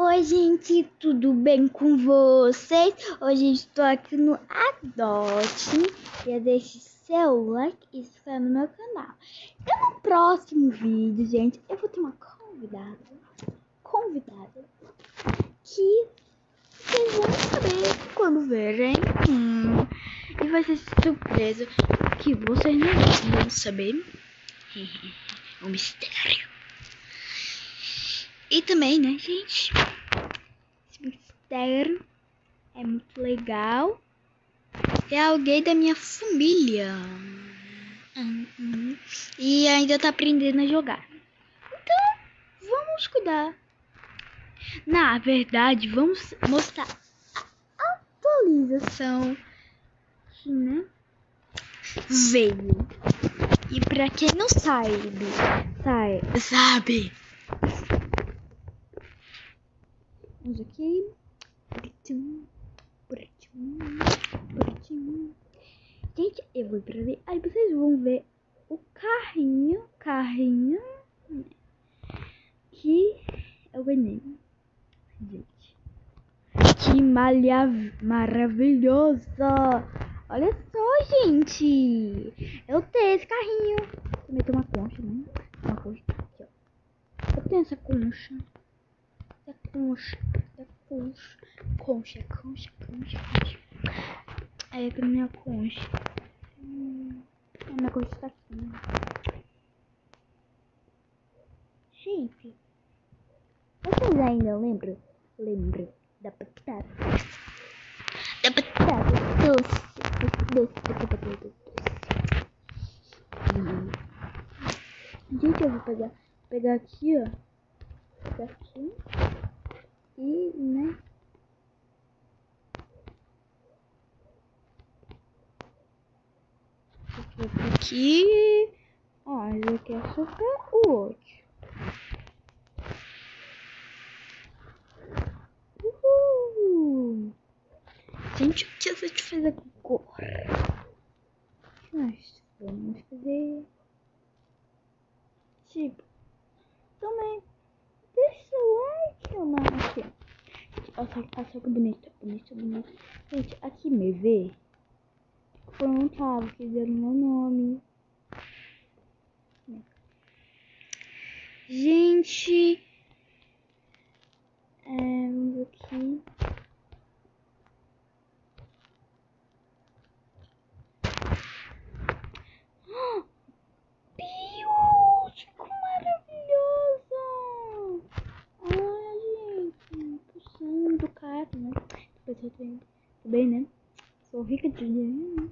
Oi, gente, tudo bem com vocês? Hoje estou aqui no Adote. Já deixe seu like e se inscreve no meu canal. E no próximo vídeo, gente, eu vou ter uma convidada. Convidada. Que vocês vão saber quando verem. Hum, e vai ser surpresa que vocês não vão saber. um mistério. E também, né, gente? Esse mistério é muito legal. É alguém da minha família. Uhum. E ainda tá aprendendo a jogar. Então, vamos cuidar. Na verdade, vamos mostrar a atualização que, né? Veio. E pra quem não sabe, sabe, sabe Vamos aqui. Gente, eu vou pra ver. Aí vocês vão ver o carrinho. Carrinho. Que é o veneno. Gente. Que malha maravilhosa. Olha só, gente. Eu tenho esse carrinho. Também tem uma concha, né? Uma concha. Aqui, ó. Eu tenho essa concha da concha, concha, concha, concha, concha, concha. Aí aqui minha concha. Hum, a minha concha tá aqui, né? Gente, vocês ainda lembram? Lembram da batata? Da batata doce, doce, doce, batata doce. Hum. Gente, eu vou pegar, pegar aqui, ó. Pegar aqui e, né? Aqui, ó, esse aqui é o outro. Uhul. Gente, o que eu te fazer agora? Nós vamos fazer tipo também deixa o like, mano. Aqui, Olha só, olha só que bonito. Gente, aqui me vê. Foi um chave que deram meu nome. Gente. É, vamos aqui. Eu tenho. Tudo bem, né? Sou rica de dinheiro.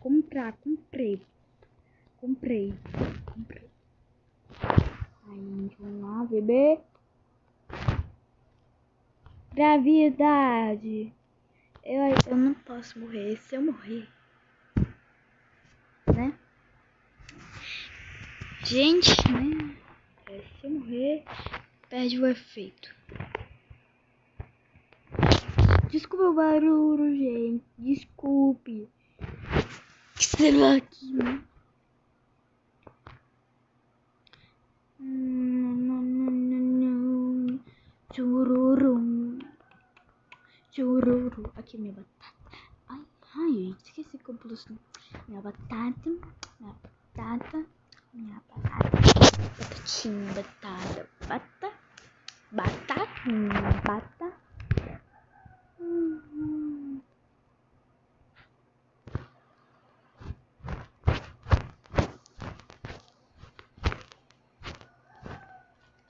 Comprar, comprei. Comprei. Comprei. Aí, vamos lá, bebê. Gravidade. Eu, eu não posso morrer. Se eu morrer, né? Gente, né? É, se eu morrer, perde o efeito. Desculpa o barulho, gente. Desculpe. Que será que, né? Chururu. Chururu. Aqui minha batata. Ai, ai, esqueci que eu pus minha batata. Minha batata minha batata, batatinha, batata, bata, batatinha, bata. Uhum.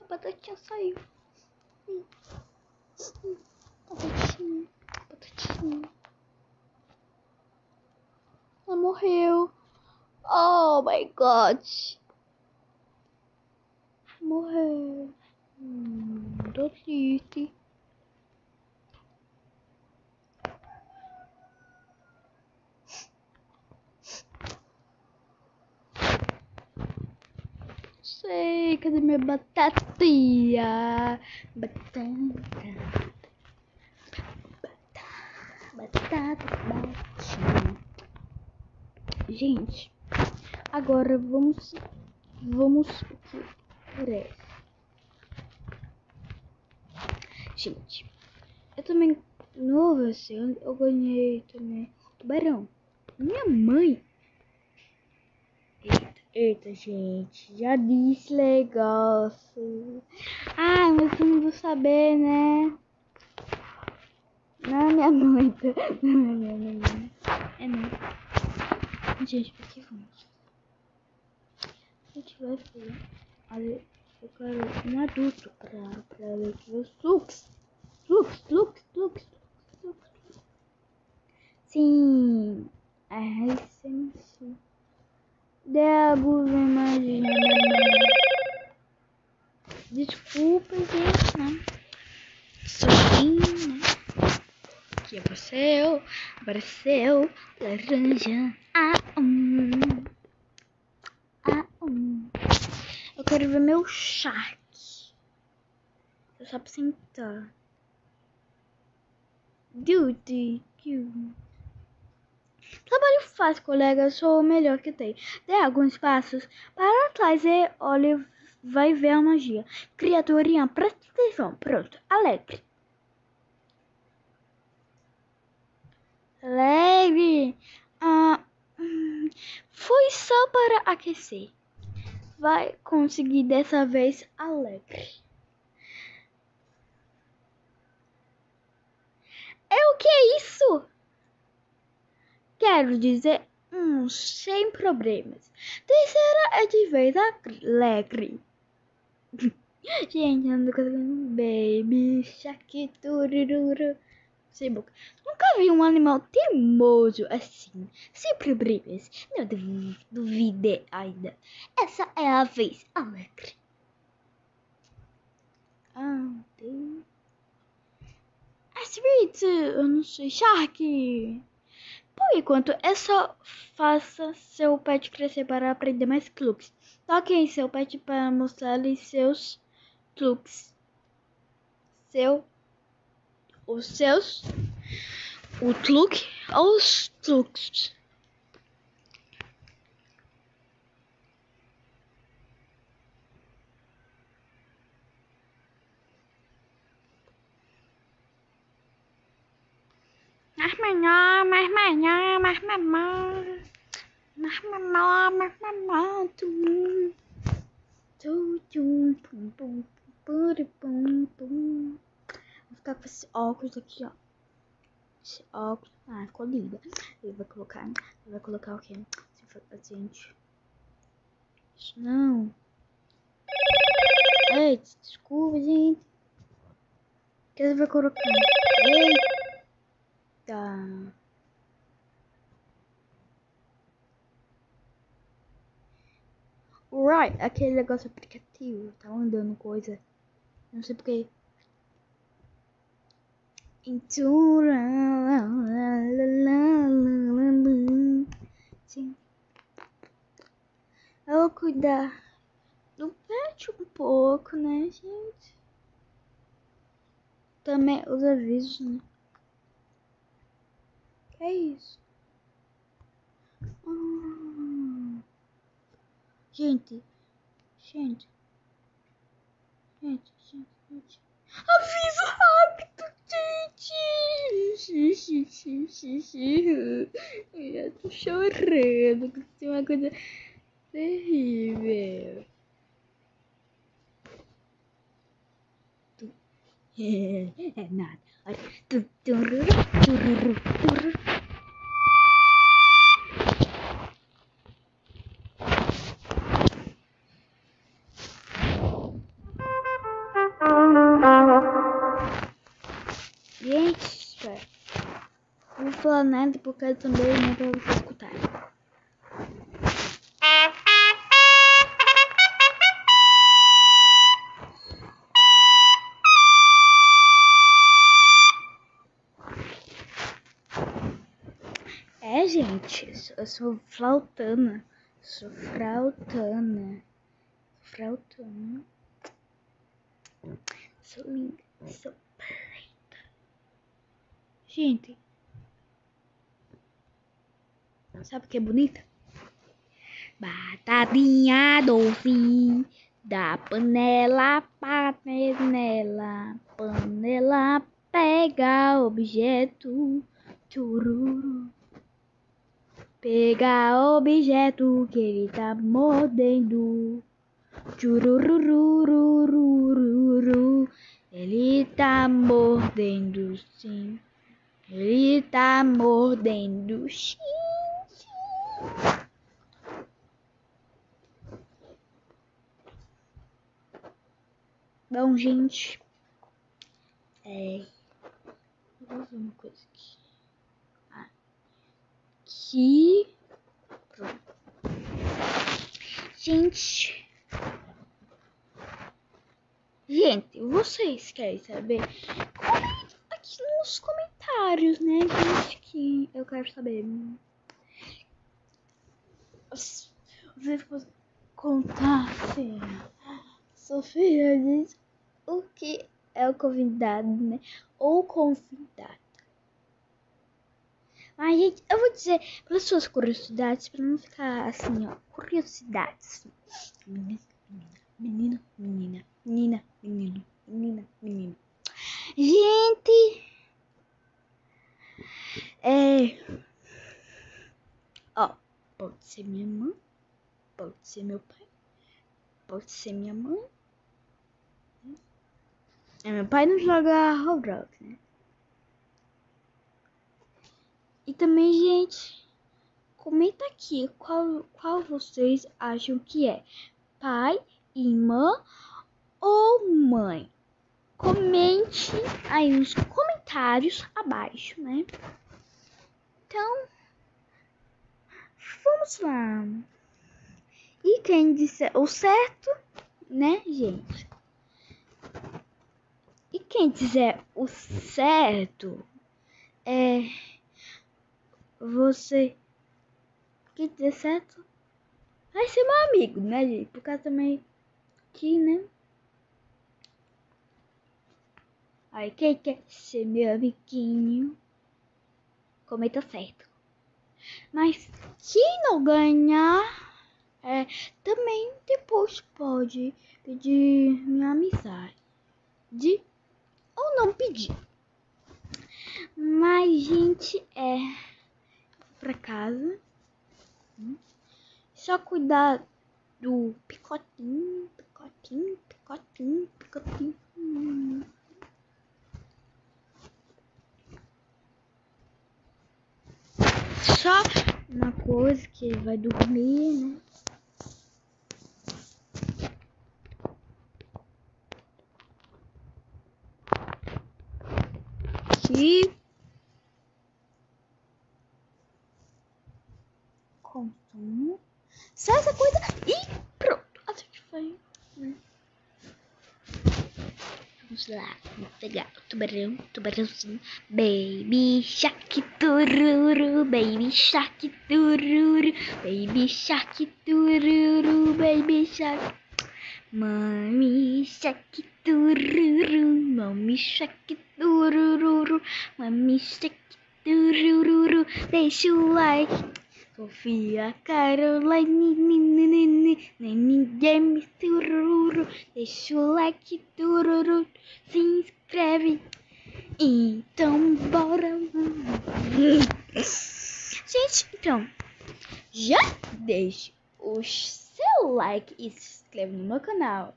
A batatinha saiu. Batatinha, batatinha. Ela morreu. Oh my god. Morreu. Hum, tô triste. Sei, cadê minha batatinha? Batata. Batata, batata, batinha. Gente, Agora vamos. Vamos. Por essa. Gente, eu também. Novo assim, eu ganhei também tubarão. Minha mãe. Eita, eita, gente. Já disse legal. Ai, mas eu não vou saber, né? Não é minha mãe. Não é minha mãe. É não. Gente, por que vamos? Se olha, eu quero um adulto pra, pra ler os looks. Looks, looks, looks, looks. Sim, é essência. Debo imaginar. Desculpa, gente, né? Sozinho, né? Que apareceu, apareceu, laranja. Ah, um. Ah, um. Eu quero ver meu Shark. Eu só pra sentar. Dude, Trabalho fácil, colega. Sou o melhor que tem. Dê alguns passos para trás e olhe, vai ver a magia. Criaturinha, presta atenção. Pronto, alegre. Alegre. Ah, hum, foi só para aquecer. Vai conseguir dessa vez alegre. É o que é isso? Quero dizer, hum, sem problemas. Terceira é de vez alegre. Gente, ando cantando Baby Shark turururu. Sem boca. Nunca vi um animal teimoso assim. Sem problemas. Não duvide ainda. Essa é a vez alegre. Ah, tem. Sweet, eu não sei, Shark. Por enquanto, é só faça seu pet crescer para aprender mais truques. Toque em seu pet para mostrar-lhe seus truques. Seu. Os seus. O truque ou os truques. mais melhor, mais melhor, mais melhor. Mais melhor, mais melhor. Tum, tum, tum, pum, pum, pum, pum, pum. Vou ficar com esse óculos aqui, ó. Esse óculos. Ah, ficou lindo. Ele vai colocar. Ele vai colocar o quê? Se for paciente. Isso não. Ei, desculpa, gente. O que ele vai colocar? Ei. Tá. Right, aquele negócio aplicativo, tá mandando coisa. Não sei porque. Sim. Eu vou cuidar do pet um pouco, né, gente? Também os avisos, né? é isso? Ah. Gente, gente, gente, gente, gente. Aviso rápido. Chorando, tem uma coisa terrível. É nada. Falar nada porque também não é pra você escutar. gente, eu sou flautana. Sou frautana. Frautana. Sou linda. Sou preta. Gente. Sabe o que é bonita? Batatinha doce da panela panela, panela pega objeto, chururu. Pega objeto que ele tá mordendo. Chururururururu. Ele tá mordendo sim. Ele tá mordendo sim. Bom, gente. É. Vou fazer uma coisa aqui. Aqui. Pronto. Gente. Gente, vocês querem saber? Comenta aqui nos comentários, né, gente? Que eu quero saber. Vocês podem contar, assim. Sofia diz o que é o convidado, né? Ou convidada. Mas, gente, eu vou dizer pelas suas curiosidades, pra não ficar assim, ó. Curiosidades. Menina, menina, menina, menina, menino, menina, menino. Gente, é. Ó, pode ser minha mãe, pode ser meu pai, pode ser minha mãe. É, meu pai não joga Roblox, né? E também, gente, comenta aqui qual, qual vocês acham que é pai, irmã ou mãe. Comente aí nos comentários abaixo, né? Então, vamos lá. E quem disser o certo, né, gente? E quem disser o certo é você que der certo vai ser meu amigo, né, gente? Por causa também que, né? Aí quem quer ser meu amiguinho, comenta certo. Mas quem não ganhar, é, também depois pode pedir minha amizade. De, ou não pedir. Mas, gente, é para casa. Só cuidar do picotinho, picotinho, picotinho, picotinho. Só uma coisa que ele vai dormir, né? E consumo. Sai essa coisa e pronto. Assim que foi. Né? Vamos lá, vamos pegar tubarão, tubarãozinho. Baby Shark tururu, Baby Shark tururu, Baby Shark tururu, Baby Shark. Mami Shark tururu, Mami Shark tururu, Mami Shark tururu. Deixa o like. Sofia, Caroline, ninguém James, tururu, deixa o like, tururu, se inscreve. Então, bora. Gente, então, já deixe o seu like e se inscreve no meu canal.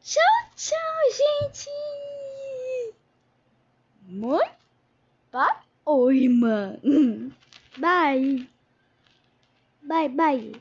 Tchau, tchau, gente. Mãe, pai ou irmã? Bye. Bye, bye.